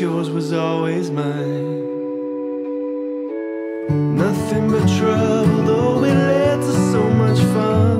yours was always mine. Nothing but trouble, though it led to so much fun.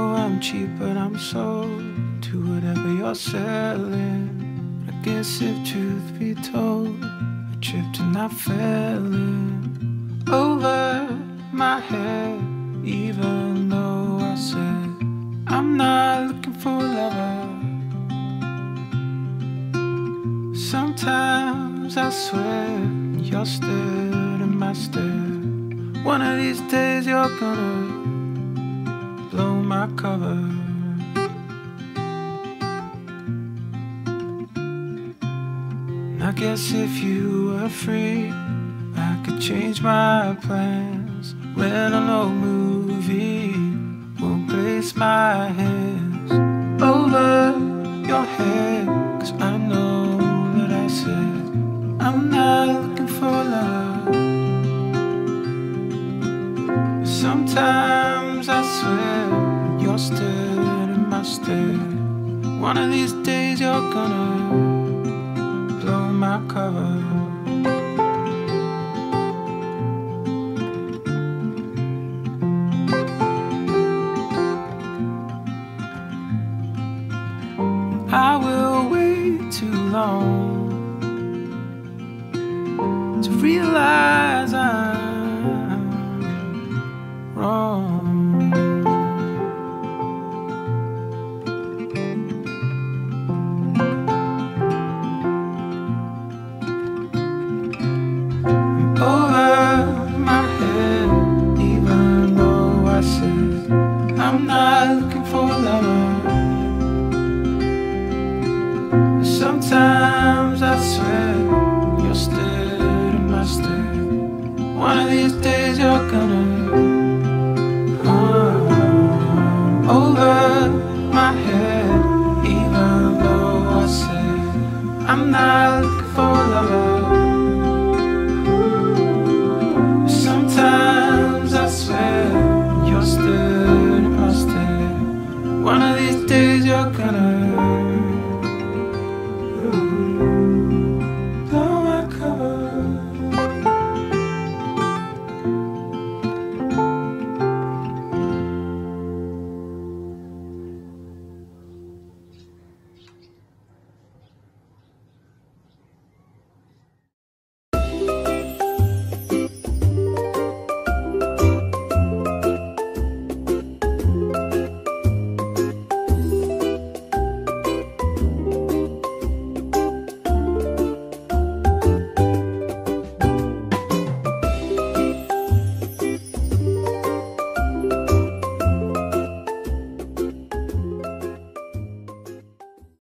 Know I'm cheap, but I'm sold to whatever you're selling. I guess if truth be told, I tripped and I fell in over my head, even though I said I'm not looking for a lover. Sometimes I swear you're still in my stare. One of these days you're gonna blow my cover. And I guess if you were free, I could change my plans. When an old movie won't place my hands over your head. Cause I know that I said I'm not looking for love. Sometimes stare. One of these days you're gonna blow my cover. I will wait too long to realize